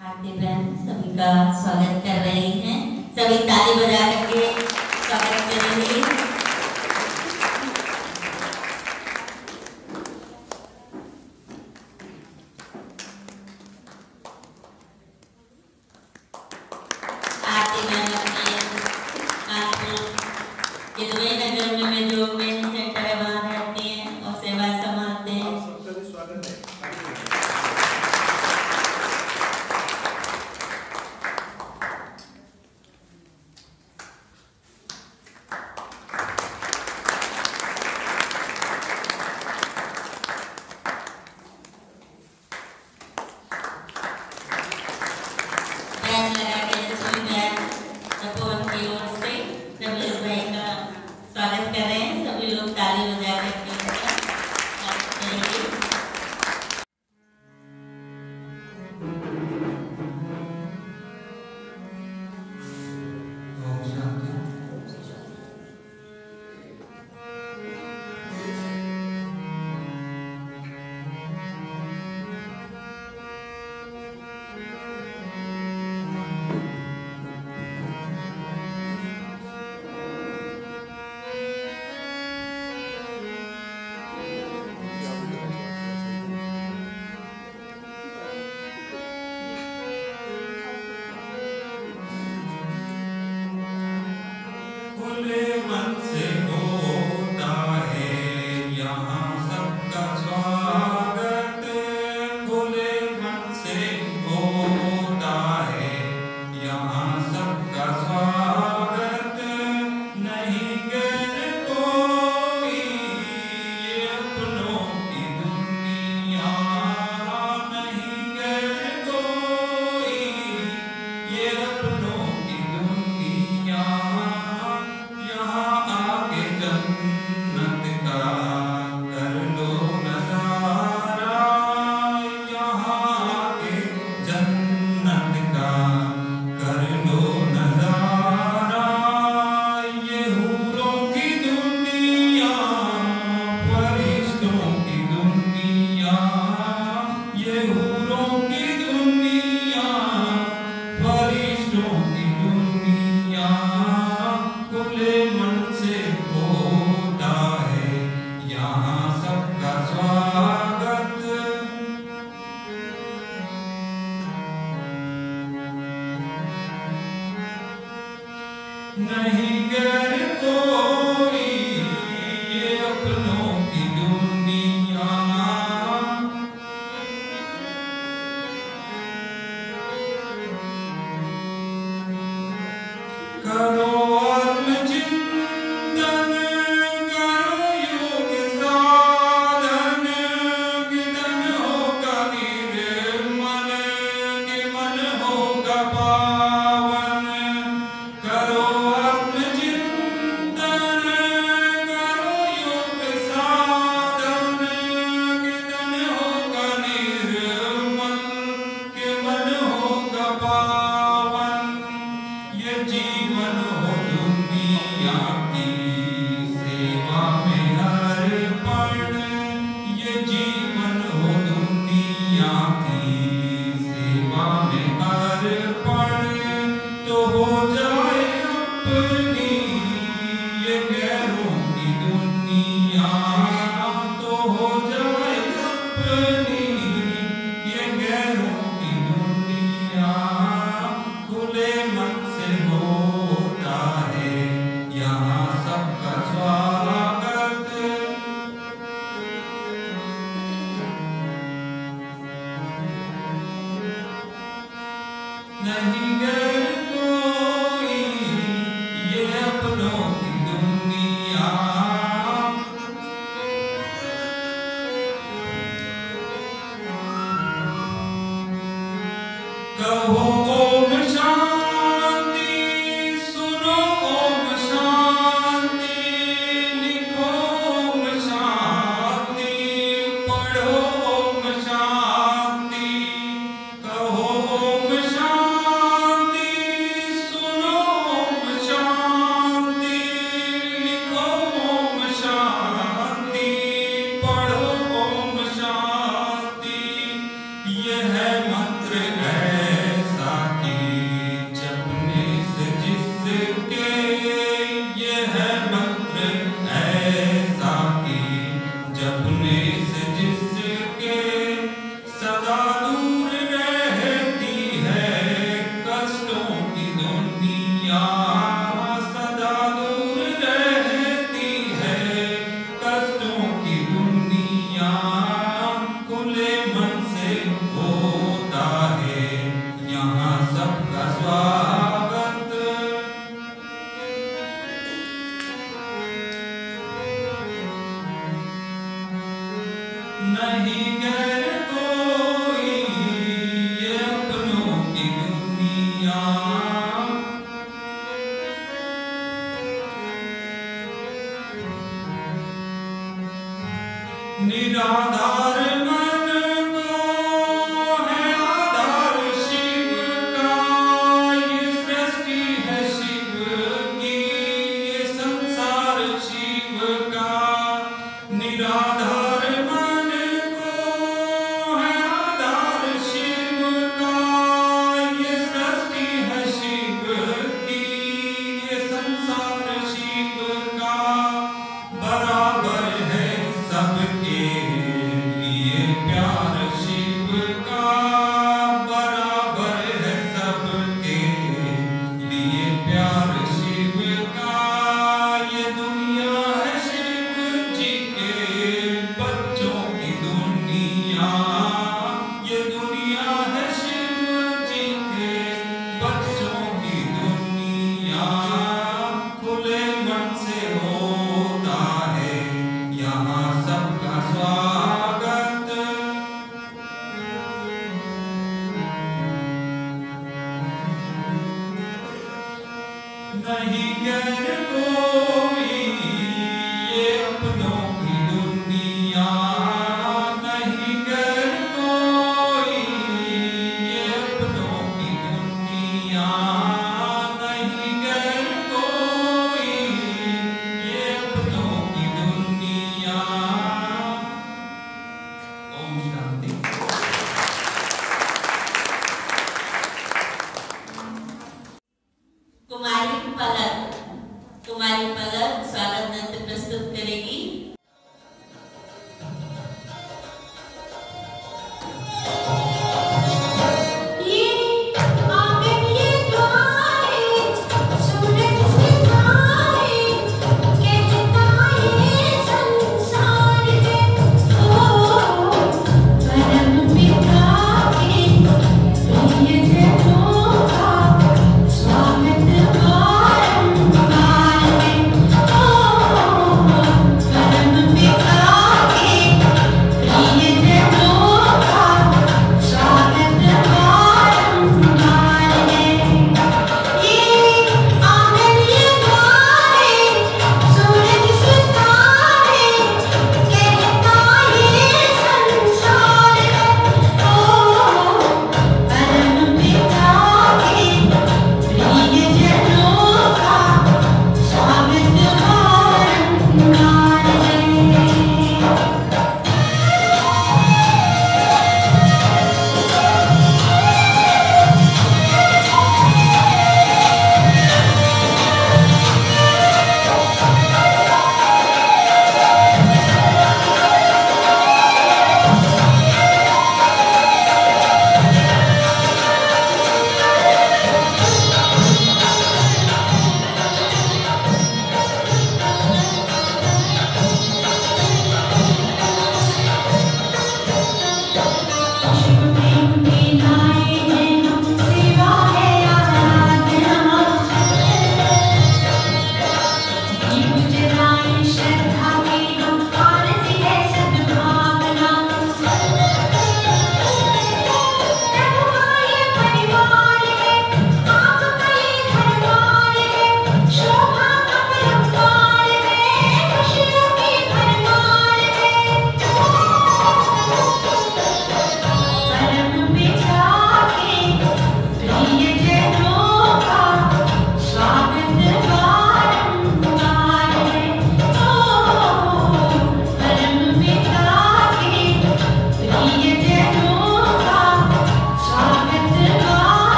आपके बहन सभी का स्वागत कर रहे हैं। सभी ताली बजा करके स्वागत कर रहे हैं। hinge नहीं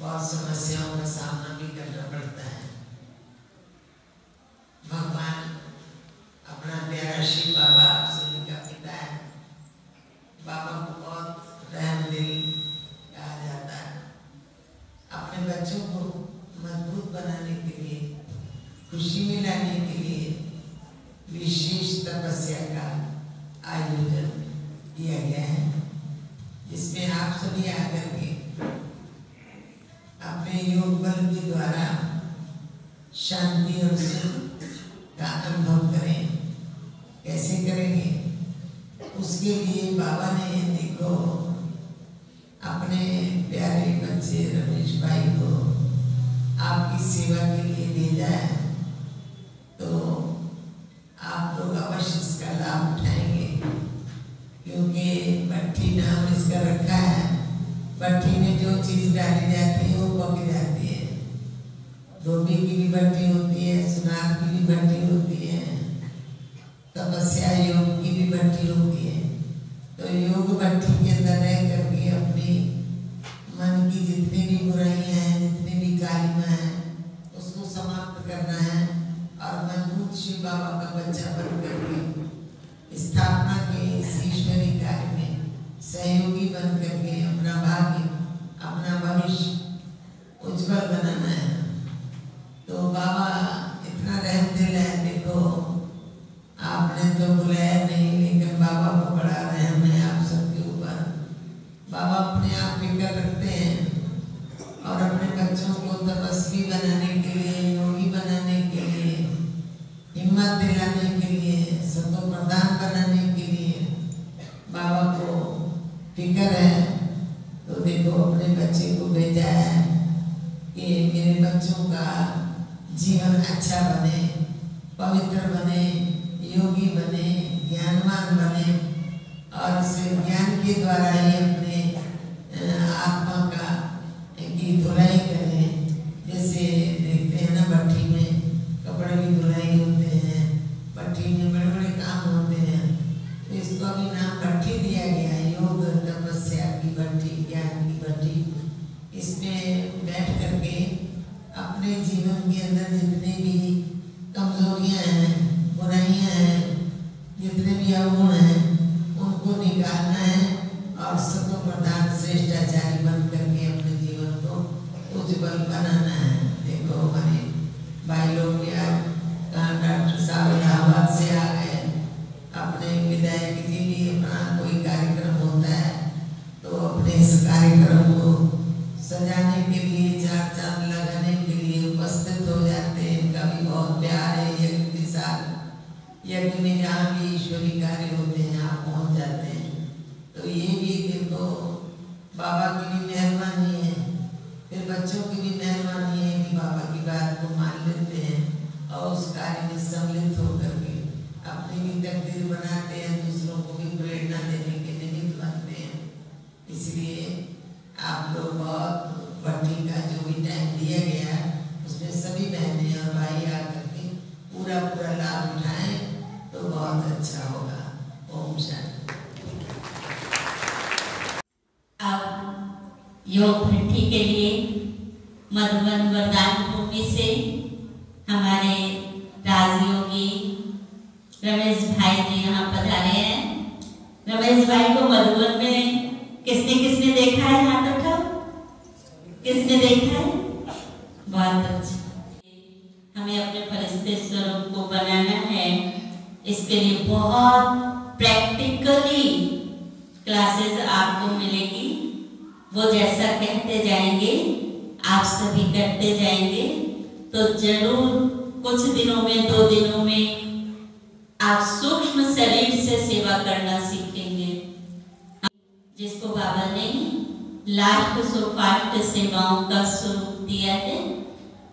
बहुत समस्याओं का सामना भी करना पड़ता है। भट्टी में जो चीज़ डाली जाती है, वो पक जाती है। धोबी की भी भट्टी होती है, सुनार की भी भट्टी होती है, तपस्या योग की भी भट्टी होती है। तो योग भट्टी के अंदर रह करके अपनी मन की जितनी भी बुराइयाँ है, जितनी भी कालिमा है, उसको समाप्त करना है और मज़बूत शिव बाबा का बच्चा बन करके स्थापना के ईश्वरी कार्य में सहयोगी बन करके अपना भाग्य का जीवन अच्छा बने पवित्र बने योगी बने ज्ञानवान बने। योग भट्टी के लिए मधुबन वरदान भूमि से हमारे राजयोगी रमेश भाई जी यहाँ पधारे हैं। रमेश भाई को मधुबन में किसने किसने देखा है हाथ उठाओ किसने देखा है? बहुत अच्छा। हमें अपने फरिश्ते स्वरूप को बनाना है। इसके लिए बहुत प्रैक्टिकली क्लासेस आपको मिलेगी। वो जैसा कहते जाएँगे, आप सभी करते जाएँगे। तो ज़रूर कुछ दिनों में, दो दिनों में आप सूक्ष्म शरीर से सेवा करना सीखेंगे। जिसको बाबा ने लास्ट सुपाष्ट सेवाओं का स्वरूप दिया है,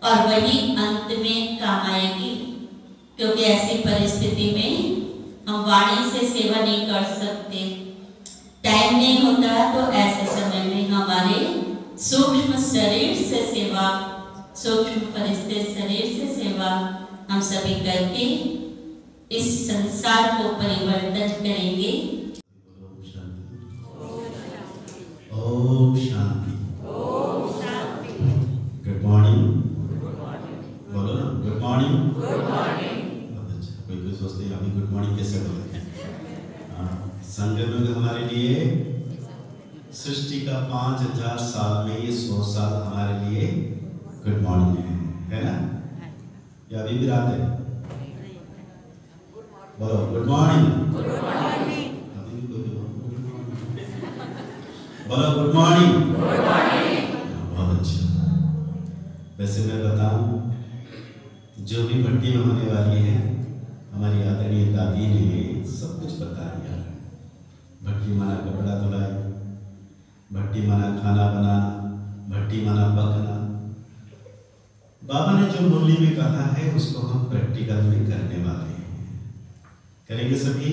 और वही अंत में काम आएगी, क्योंकि ऐसी परिस्थिति में हम वाणी से सेवा नहीं कर सकते। टाइम नहीं होता तो ऐसे समय में हमारे सूक्ष्म शरीर से सेवा सूक्ष्म परिस्थिति शरीर से सेवा हम सभी करके इस संसार को परिवर्तन करेंगे ओम शांति गुड मॉर्निंग बोलो ना गुड मॉर्निंग बहुत अच्छा कोई कोई सोचते हैं अभी गुड मॉर्निंग कैसे बोलते हैं युग हमारे लिए, सृष्टि का पाँच हज़ार साल में ये सौ साल हमारे लिए गुड मॉर्निंग है है ना? या अभी भी रात है। बोलो गुड मॉर्निंग बोलो गुड मॉर्निंग बहुत अच्छा। वैसे मैं बताऊँ, जो भी भट्टी में होने वाली है, हमारी आदरणीय दादी ने सब भट्टी माना कपड़ा धुलाई भट्टी माना खाना बनाना भट्टी माना पकना। बाबा ने जो मुरली में कहा है, उसको हम प्रैक्टिकल में करने वाले हैं। करेंगे सभी?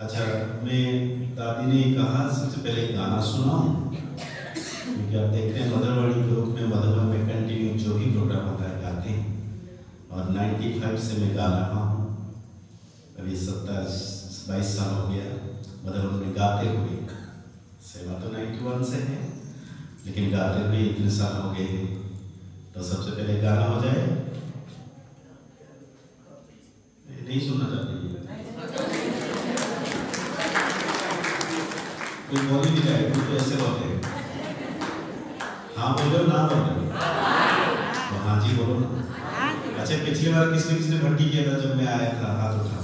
अच्छा मैं दादी ने कहा, सबसे पहले गाना सुनाऊं क्योंकि आप देखते हैं, मधुरवाणी ग्रुप में मधुबन में कंटिन्यू जो भी प्रोग्राम होता है, गाते हैं। और 95 से मैं गा रहा हूँ। अभी सत्ताईस बाईस साल हो गया। मधुबन में गाते हुए सेवा तो 91 से है लेकिन गाते हुए इतने साल हो गए हैं। तो सबसे पहले गाना हो जाए। नहीं सुनना चाहते कोई बोल ही नहीं है तो ऐसे बोलते हैं। हाँ बोलो ना बोलो तो हाँ जी बोलो अच्छा पिछली बार किसने किसने भट्टी किया था जब मैं आया था? हाथ उठा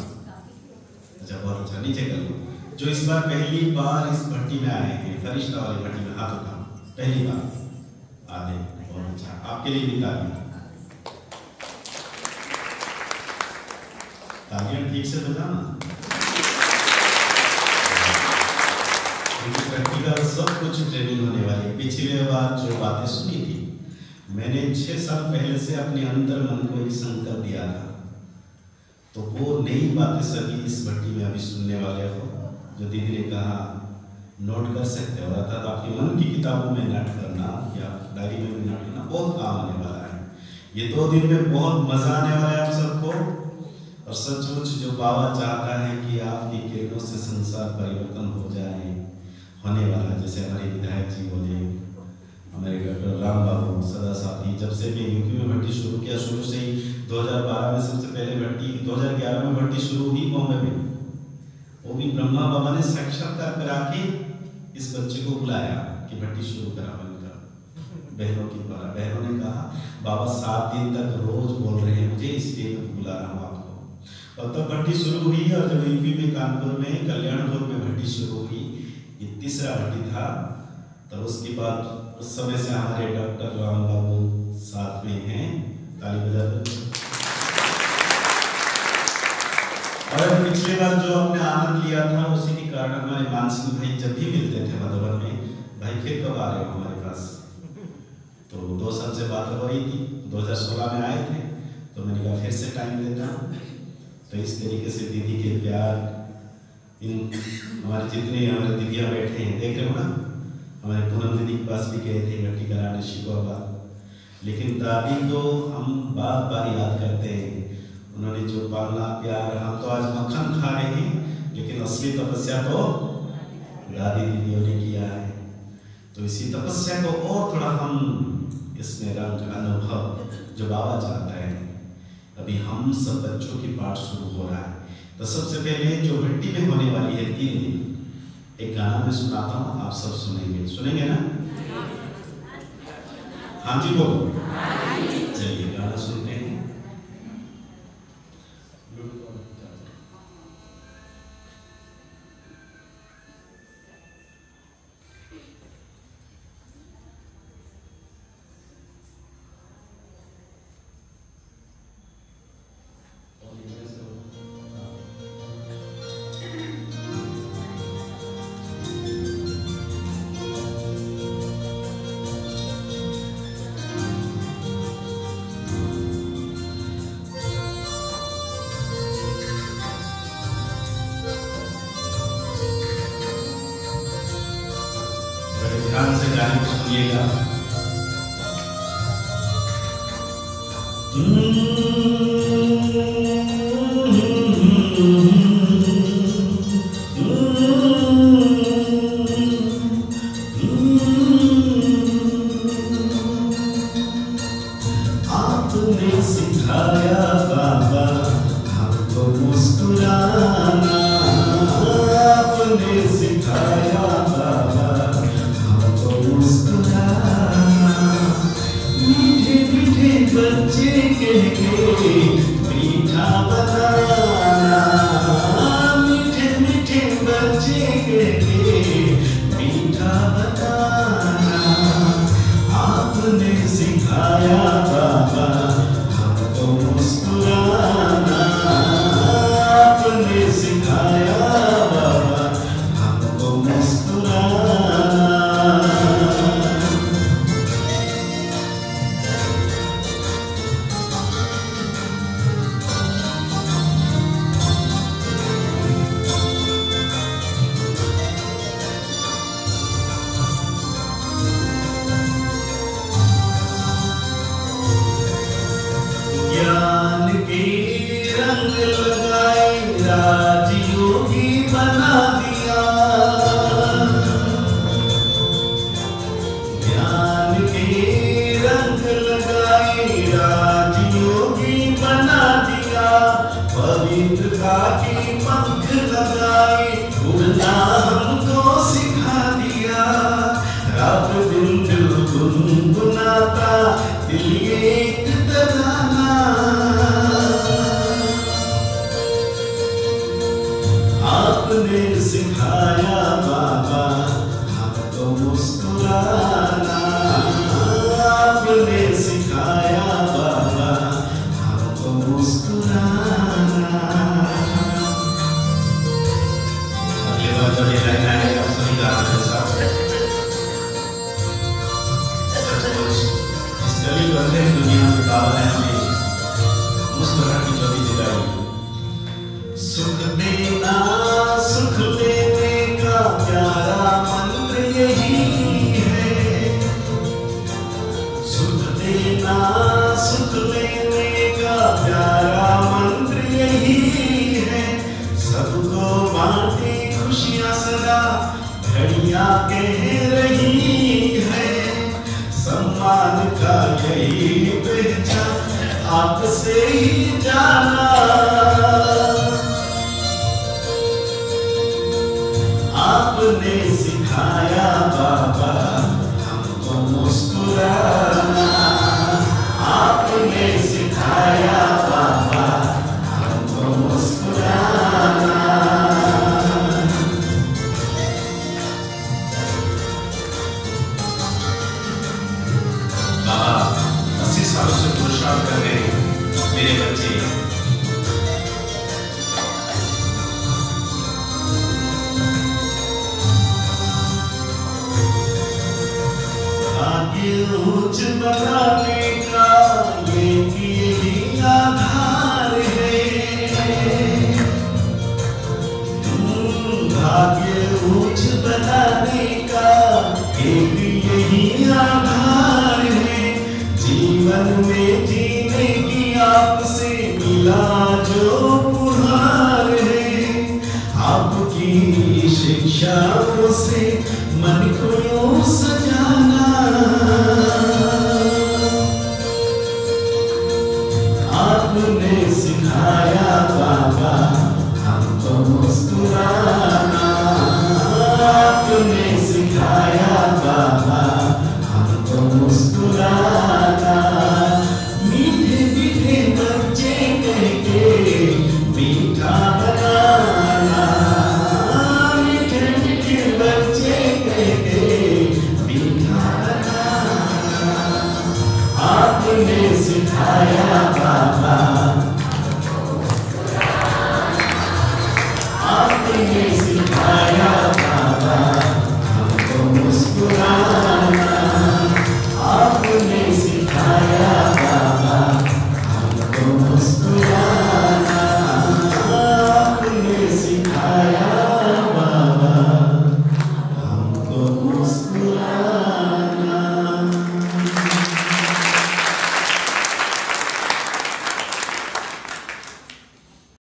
नीचे कर लो। जो इस बार पहली बार इस भट्टी में आए हैं फरिश्ता वाली भट्टी में, हाथ उठा पहली बार। आने बहुत अच्छा। आपके लिए भी तालियाँ। ठीक से बजाना। प्रैक्टिकल सब कुछ ट्रेनिंग होने वाली। पिछले बार जो बातें सुनी थी, मैंने छह साल पहले से अपने अंतर मन को एक संकल्प दिया था। तो वो नई बातें सभी इस भट्टी में अभी सुनने वाले हो। जो दीदी ने कहा, नोट कर सकते हो, अर्थात आपके मन की किताबों में नोट करना या डायरी में भी नोट करना बहुत काम आने वाला है। ये दो दिन में बहुत मज़ा आने वाला है आप सबको। और सचमुच जो बाबा चाहता है कि आपकी किरणों से संसार परिवर्तन हो जाए, होने वाला जैसे हमारे विधायक जी बोले हमारे डॉक्टर राम बाबू सदा साथी जब से मैं यूपी में भर्ती शुरू किया, शुरू से ही 2012 में सबसे पहले भर्ती 2011 में भर्ती शुरू हुई बॉम्बे में। वो भी ब्रह्मा बाबा ने साक्षात्कार करा के इस बच्चे को बुलाया कि भर्ती शुरू करा बनकर बहनों के द्वारा बहनों ने कहा, बाबा, सात दिन तक रोज बोल रहे हैं मुझे, इसलिए बुला रहा हूँ आपको। और तब भर्ती शुरू हुई और जब यूपी में कानपुर में कल्याणपुर में भर्ती शुरू हुई, ये तीसरा भर्ती था। तब उसके बाद उस समय से हमारे डॉक्टर राम बाबू साथ में हैं, ताली बजा और पिछले बार जो हमने आनंद लिया था, उसी के कारण हमारे मानसिंह भाई जब भी मिलते थे मधुबन में, भाई फिर कब आ रहे हो हमारे पास? तो दो साल से बात हो रही थी 2016 में आए थे तो मैंने कहा फिर से टाइम देता हूँ। तो इस तरीके से दीदी के प्यार, इन हमारे जितने हमारे दीदियाँ बैठे हैं, देख रहे हो ना? हमारे पूनम के पास भी गए थे भट्टी कराने शिकोबाद लेकिन दादी को हम बार बार याद करते हैं। उन्होंने जो पालना प्यार, हम तो आज मक्खन खा रहे हैं, लेकिन असली तपस्या तो दादी दीदियों ने किया है। तो इसी तपस्या को और थोड़ा हम इसमें रंग अनुभव जो बाबा चाहता है। अभी हम सब बच्चों की पाठ शुरू हो रहा है। तो सबसे पहले जो भट्टी में होने वाली है, तीन दिन। एक गाना मैं सुनाता हूँ आप सब सुनेंगे। सुनेंगे ना? हाँ जी बोलो। चलिए गाना सुनते गाने बना दिया। ज्ञान के रंग लगाए राजयोगी बना दिया। पवित्रता के पंख लगाए सुख देना, सुख लेने का प्यारा है। सुख देना, सुख लेने का प्यारा है। सबको सदा, घड़ियाँ कह रही है। सम्मान का पहचान आप आपसे ही जाना सालों कर रहे मेरे बच्चे।